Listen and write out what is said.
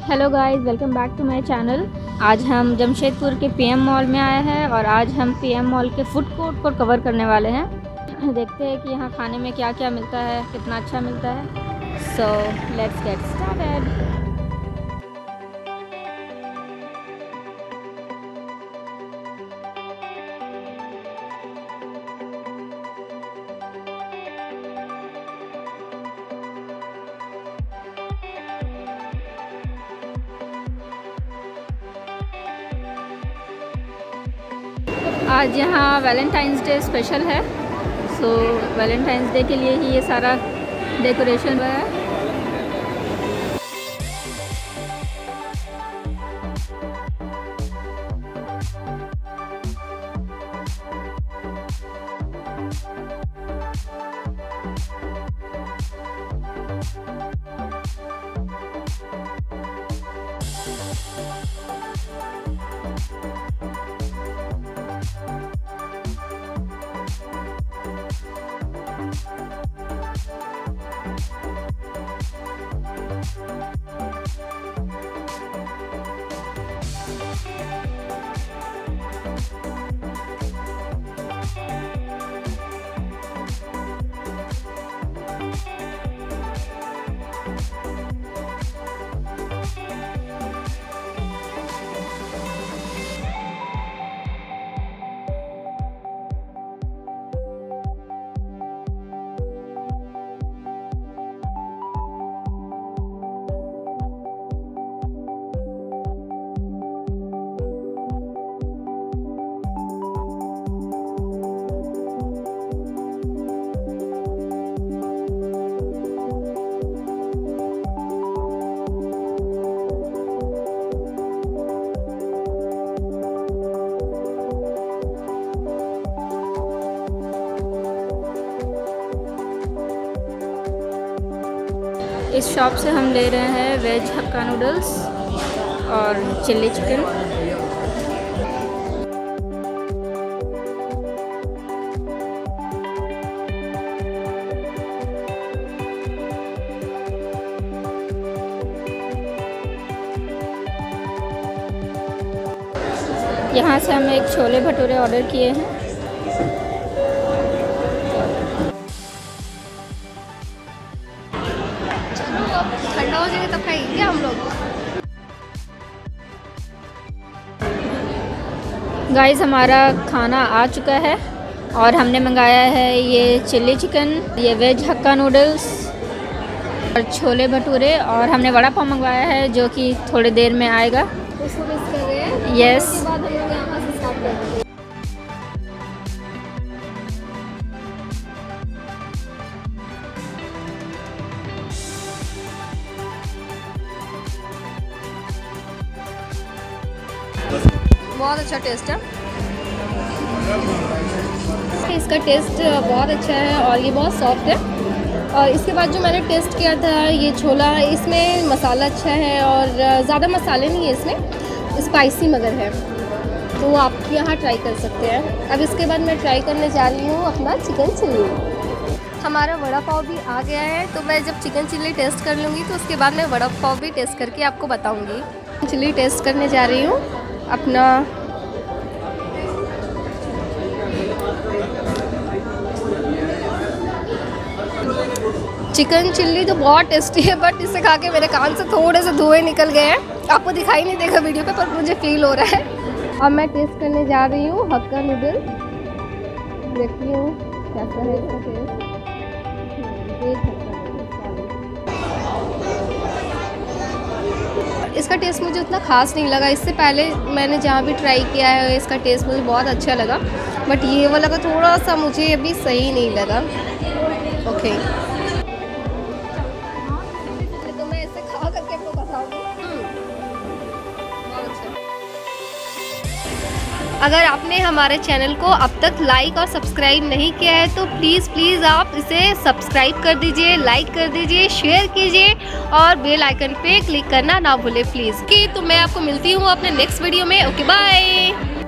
Hello guys welcome back to my channel आज हम जमशेदपुर के पीएम मॉल में आए हैं और आज हम पीएम मॉल के फ़ूड कोर्ट को कवर करने वाले हैं। देखते हैं कि यहाँ खाने में क्या क्या मिलता है, कितना अच्छा मिलता है। सो लेट्स गेट स्टार्टेड आज यहाँ वैलेंटाइंस डे स्पेशल है। सो वैलेंटाइंस डे के लिए ही ये सारा डेकोरेशन हुआ है। Thank you इस शॉप से हम ले रहे हैं वेज हक्का नूडल्स और चिल्ली चिकन। यहाँ से हम एक छोले भटूरे ऑर्डर किए हैं। खाएँगे हम लोग। गाइस हमारा खाना आ चुका है और हमने मंगाया है ये चिल्ली चिकन ये वेज हक्का नूडल्स और छोले भटूरे और हमने वड़ा पाव मंगवाया है जो कि थोड़ी देर में आएगा। उसको मिस कर रहे हैं। यस बहुत अच्छा टेस्ट है। इसका टेस्ट बहुत अच्छा है और ये बहुत सॉफ्ट है। और इसके बाद जो मैंने टेस्ट किया था, ये छोला, इसमें मसाला अच्छा है और ज़्यादा मसाले नहीं है इसमें स्पाइसी मगर है। तो आप यहाँ ट्राई कर सकते हैं। अब इसके बाद मैं ट्राई करने जा रही हूँ अपना चिकन चिल्ली हमारा वड़ा पाव भी आ गया है तो मैं जब चिकन चिल्ली टेस्ट कर लूँगी तो उसके बाद मैं वड़ा पाव भी टेस्ट करके आपको बताऊँगी। चिल्ली टेस्ट करने जा रही हूँ। अपना चिकन चिल्ली तो बहुत टेस्टी है बट इसे खा के मेरे कान से थोड़े से धुएँ निकल गए हैं। आपको दिखाई नहीं देगा वीडियो पे, पर मुझे फील हो रहा है। अब मैं टेस्ट करने जा रही हूँ, हक्का नूडल देखती हूँ कैसा है इसका टेस्ट इसका टेस्ट मुझे उतना खास नहीं लगा। इससे पहले मैंने जहाँ भी ट्राई किया है, इसका टेस्ट मुझे बहुत अच्छा लगा। बट ये वाला का थोड़ा सा मुझे अभी सही नहीं लगा। ओके तो अगर आपने हमारे चैनल को अब तक लाइक और सब्सक्राइब नहीं किया है तो प्लीज़ प्लीज़ आप इसे सब्सक्राइब कर दीजिए लाइक कर दीजिए शेयर कीजिए और बेल आइकन पे क्लिक करना ना भूले प्लीज़ कि तो मैं आपको मिलती हूँ अपने नेक्स्ट वीडियो में। Okay bye